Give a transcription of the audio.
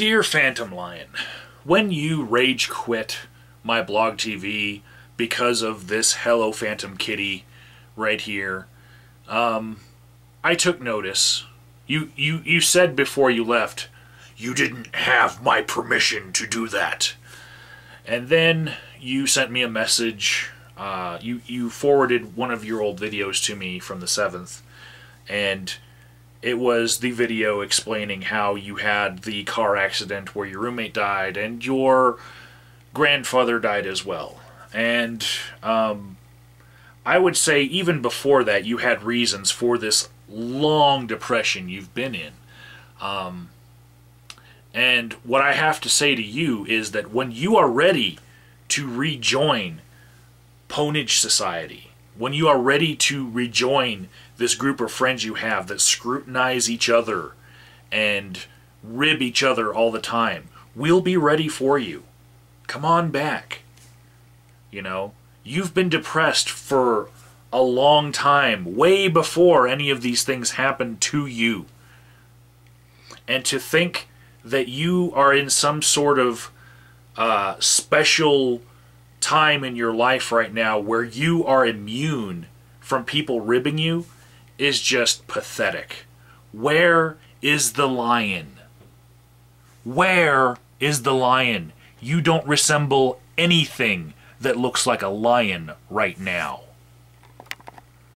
Dear Phantom Lion, when you rage quit my blog TV because of this Hello Phantom Kitty right here, um, I took notice. You, you, you said before you left, you didn't have my permission to do that. And then you sent me a message. Uh, you, you forwarded one of your old videos to me from the 7th. And it was the video explaining how you had the car accident where your roommate died and your grandfather died as well. And um, I would say even before that, you had reasons for this long depression you've been in. Um, and what I have to say to you is that when you are ready to rejoin Ponage Society, when you are ready to rejoin this group of friends you have that scrutinize each other and rib each other all the time, we'll be ready for you. Come on back. You know, you've been depressed for a long time, way before any of these things happened to you. And to think that you are in some sort of uh, special time in your life right now where you are immune from people ribbing you is just pathetic. Where is the lion? Where is the lion? You don't resemble anything that looks like a lion right now.